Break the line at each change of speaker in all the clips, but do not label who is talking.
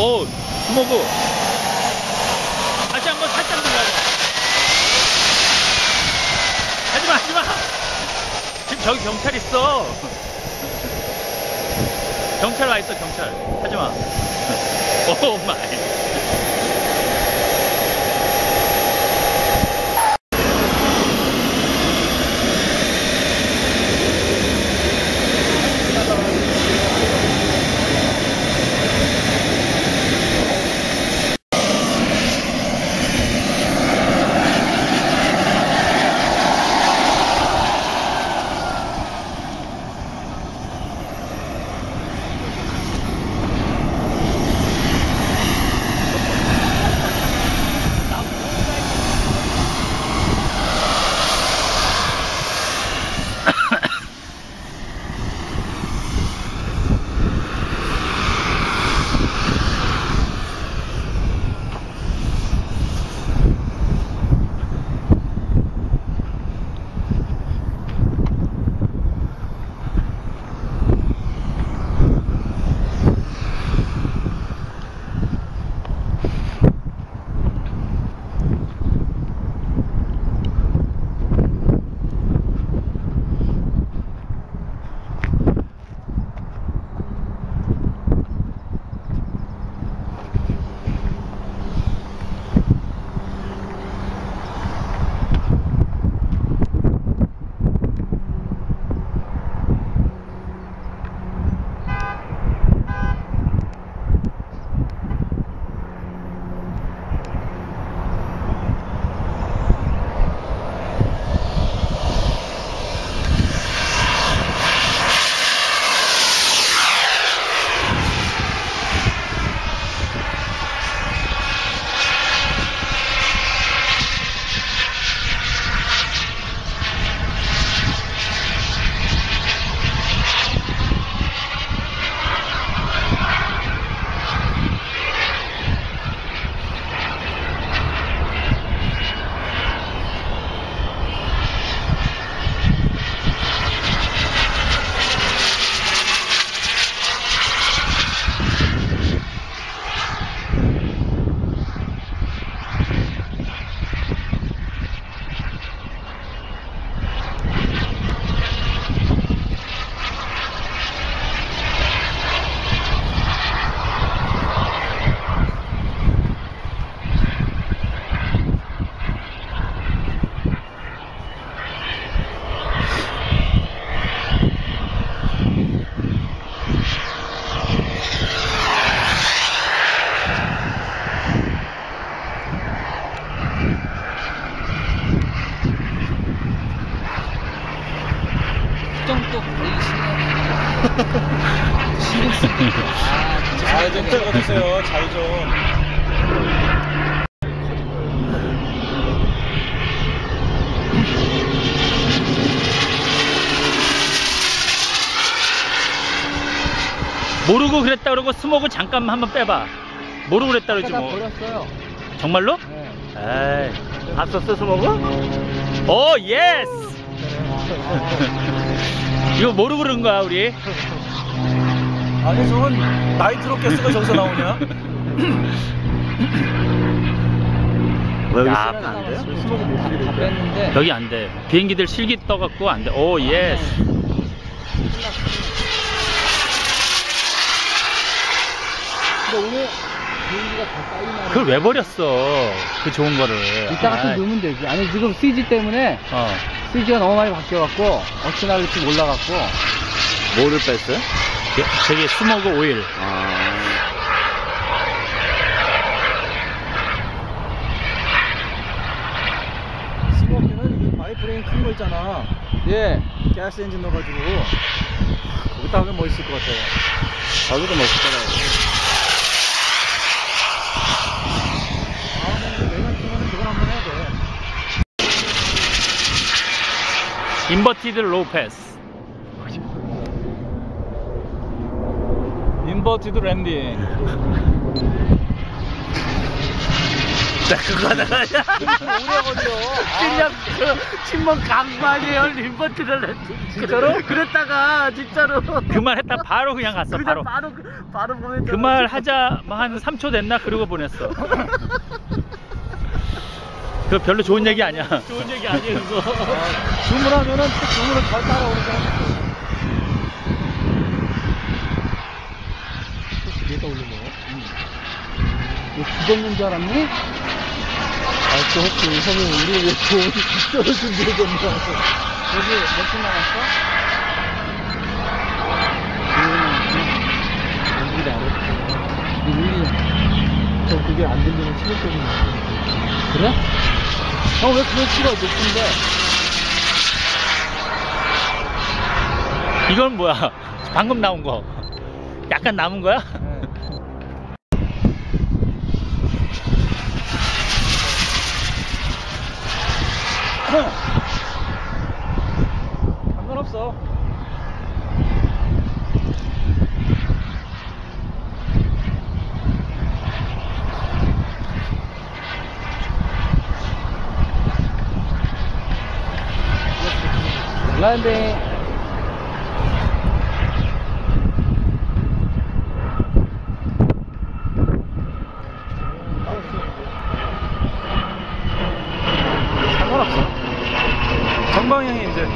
오, smoke. 다시 한번 살짝 눌러봐. 하지마, 하지마. 지금 저기 경찰 있어. 경찰 와 있어, 경찰. 하지마. Oh my.
정도 신경 쓰니까. 아, 진짜.
잘좀 떼어주세요. 잘 좀.
모르고 그랬다 그러고 스모그 잠깐만 한번 빼봐. 모르고 그랬다 그러지
다
뭐.
버렸어요.
정말로?
네.
에이. 봤었어 스모그? Oh yes. 이거 모르고 그런 거야 우리.
아니 저건 nitro 가스가 저기서 나오냐? 왜
다, 다 뺐는데.
여기 안 돼. 비행기들 실기 떠갖고 안 돼. Oh yes.
근데 오늘 비행기가.
그걸 왜 버렸어? 그 좋은 거를.
이따가 좀
아이,
넣으면 되지. 아니 지금 CG 때문에
어.
CG가 너무 많이 바뀌어갖고 어찌나 이렇게 올라갔고.
뭐를 뺐어요?
예, 저기 smoke 오일.
아. smoke는 biplane 큰거 있잖아.
예.
가스 엔진 넣어가지고 거기다 하면 멋있을 것 같아요. 거기도 멋있더라고. 다음에 내년 팀은 그걸 한번 해야 돼.
인버티드 로우 패스.
인버티드 랜딩.
나 그거 하다가
오래 걸려.
강만이에요 림버트를
진짜로?
그랬다가 진짜로 그 말 했다 바로 그냥 갔어 바로
바로 바로 보내.
그말 하자 뭐한 3초 됐나 그러고 보냈어 그거 별로 좋은 얘기 아니야 좋은 얘기 아니에요 그거
주문하면은 또 주문을 잘 따라오니까. 얘가 올리네. 너 죽었는 줄 알았니? 아, 또 혹시 형이 우리 왜 좋은 있어를 준비해줬나? 여기 몇분 남았어? 저 그게 안 들리면 치료적인 거 그래? 형왜 그걸 치러 높은데?
이건 뭐야 방금 나온 거 약간 남은 거야?
상관없어.
몰랐는데.
상관없어. 정방향이 이제.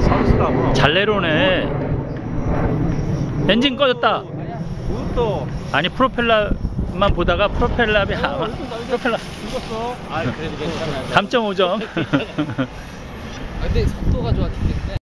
선수라고.
잘 내려오네 엔진 꺼졌다. 아니 프로펠러만 보다가 프로펠러이 아마 프로펠러
죽었어. 아, 그래도 괜찮아.
감점 5점
근데 속도가 좋았기 때문에.